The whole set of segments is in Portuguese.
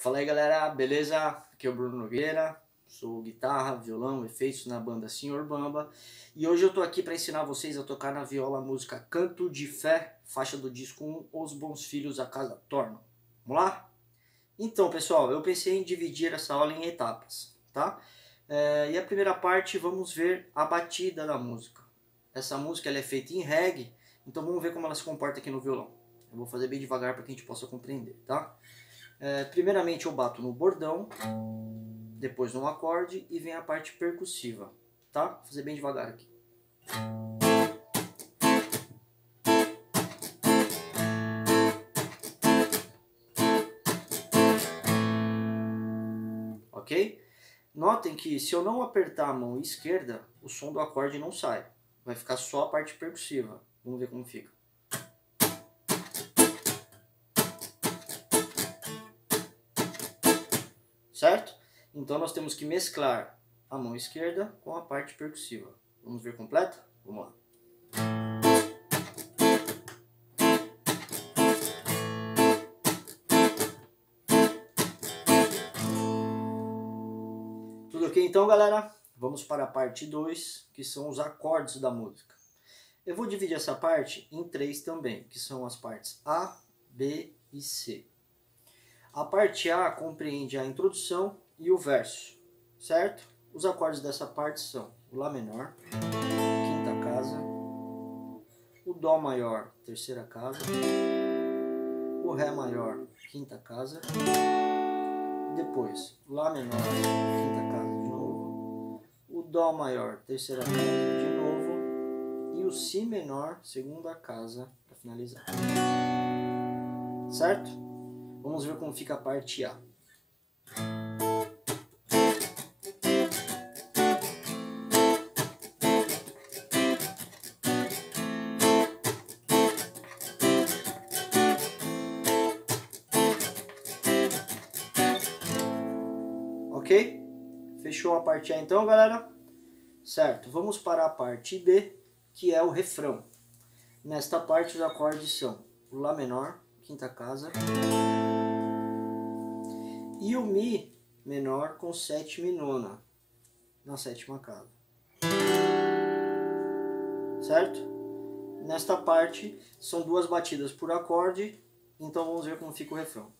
Fala aí galera, beleza? Aqui é o Bruno Nogueira, sou guitarra, violão, efeitos na banda Senhor Bamba e hoje eu tô aqui para ensinar vocês a tocar na viola a música Canto de Fé, faixa do disco 1, Os Bons Filhos a Casa Tornam. Vamos lá? Então pessoal, eu pensei em dividir essa aula em etapas, tá? É, e a primeira parte vamos ver a batida da música. Essa música ela é feita em reggae, então vamos ver como ela se comporta aqui no violão. Eu vou fazer bem devagar para que a gente possa compreender, tá? É, primeiramente eu bato no bordão, depois no acorde e vem a parte percussiva, tá? Vou fazer bem devagar aqui. Ok? Notem que se eu não apertar a mão esquerda, o som do acorde não sai. Vai ficar só a parte percussiva. Vamos ver como fica. Então nós temos que mesclar a mão esquerda com a parte percussiva. Vamos ver completa? Vamos lá. Tudo ok então, galera? Vamos para a parte 2, que são os acordes da música. Eu vou dividir essa parte em três também, que são as partes A, B e C. A parte A compreende a introdução e o verso, certo? Os acordes dessa parte são o Lá menor, quinta casa, o Dó maior, terceira casa, o Ré maior, quinta casa, depois Lá menor, quinta casa de novo, o Dó maior, terceira casa de novo, e o Si menor, segunda casa, para finalizar. Certo? Vamos ver como fica a parte A. Ok? Fechou a parte A então, galera? Certo, vamos para a parte B, que é o refrão. Nesta parte os acordes são o Lá menor, quinta casa, e o Mi menor com sétima e nona, na sétima casa. Certo? Nesta parte são duas batidas por acorde, então vamos ver como fica o refrão.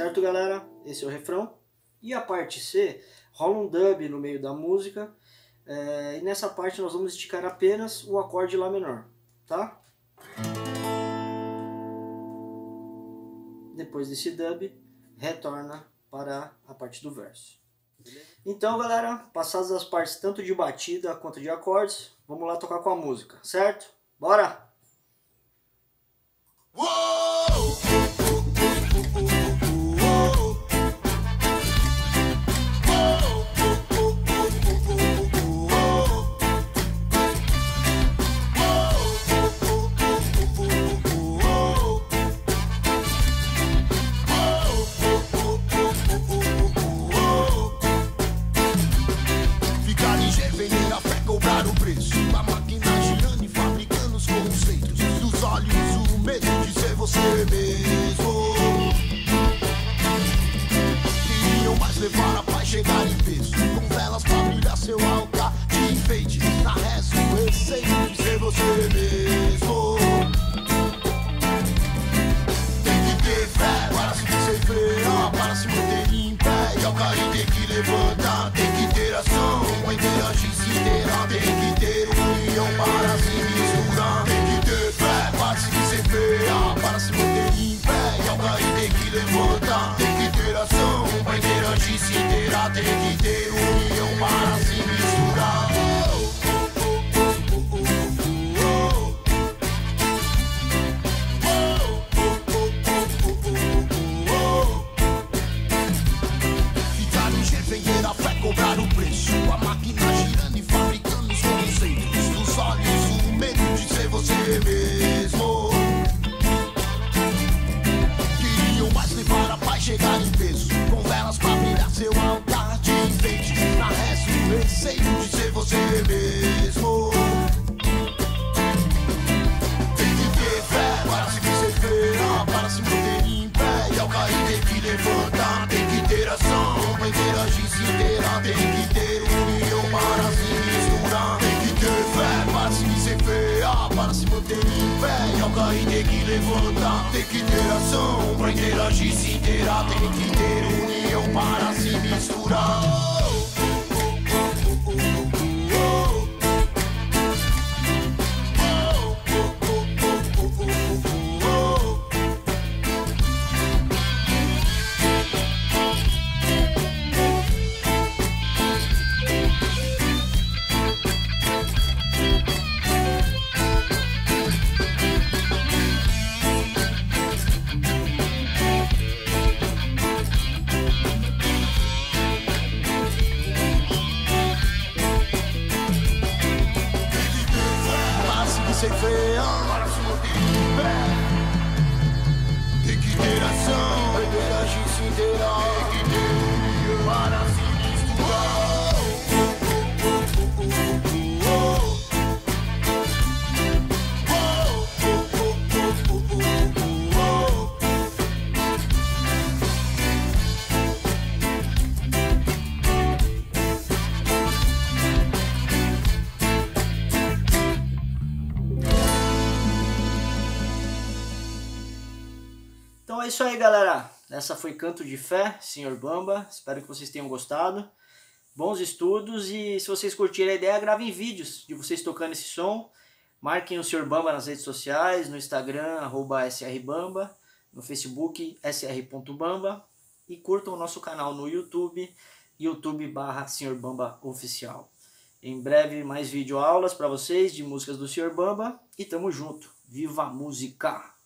Certo, galera? Esse é o refrão. E a parte C, rola um dub no meio da música. É, e nessa parte nós vamos esticar apenas o acorde Lá menor, tá? Depois desse dub, retorna para a parte do verso. Então, galera, passadas as partes tanto de batida quanto de acordes, vamos lá tocar com a música, certo? Bora! everybody. Terá, tem receio de ser você mesmo. Tem que ter fé para se perseverar, para se manter em pé. E ao cair tem que levantar, tem que ter ação. Para interagir, se inteirar, tem que ter união para se misturar. Tem que ter fé para se perseverar, para se manter em pé. E ao cair tem que levantar, tem que ter ação. Para interagir, se inteirar, tem que ter união para se misturar. Então é isso aí, galera. Essa foi Canto de Fé, Senhor Bamba. Espero que vocês tenham gostado. Bons estudos e se vocês curtirem a ideia, gravem vídeos de vocês tocando esse som. Marquem o Senhor Bamba nas redes sociais, no Instagram, arroba srbamba, no Facebook, sr.bamba e curtam o nosso canal no YouTube, youtube barra Senhor Bamba Oficial. Em breve mais videoaulas para vocês de músicas do Senhor Bamba e tamo junto. Viva a música!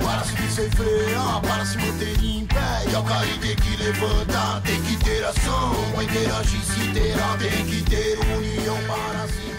Para subir sem frear, para se manter em pé. E ao cair tem que levantar, tem que ter ação Pra interagir, se inteirar, tem que ter união para se